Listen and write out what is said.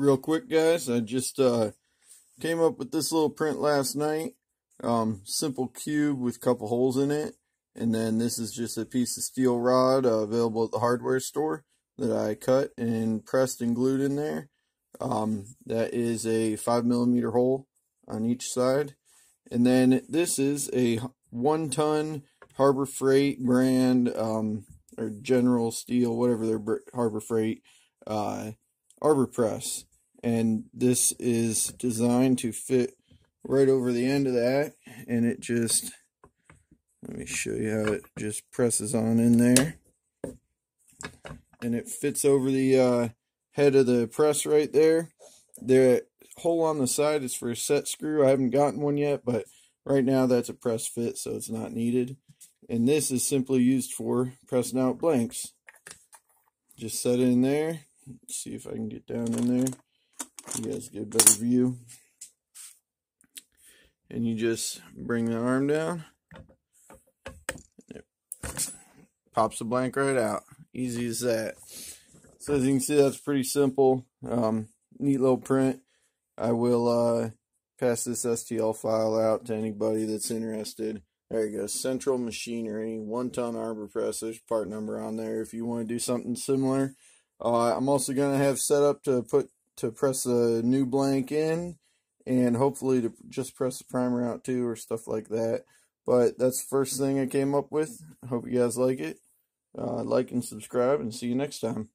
real quick guys. I just uh came up with this little print last night um simple cube with a couple holes in it. And then this is just a piece of steel rod uh, available at the hardware store that i cut and pressed and glued in there. Um that is a five millimeter hole on each side. And then this is a one ton harbor freight brand um or general steel whatever their harbor freight uh arbor press and this is designed to fit right over the end of that and it just let me show you how it just presses on in there. And it fits over the uh, head of the press right there. The hole on the side is for a set screw. I haven't gotten one yet but right now that's a press fit so it's not needed. And this is simply used for pressing out blanks. Just set it in there. Let's see if I can get down in there you guys get a better view. And you just bring the arm down. It pops the blank right out. Easy as that. So as you can see, that's pretty simple. Um, neat little print. I will uh, pass this STL file out to anybody that's interested. There you go. Central Machinery, one ton arbor press. There's part number on there if you want to do something similar. Uh, I'm also going to have set up to put to press a new blank in and hopefully to just press the primer out too or stuff like that. But that's the first thing I came up with. Hope you guys like it. Uh, like and subscribe and see you next time.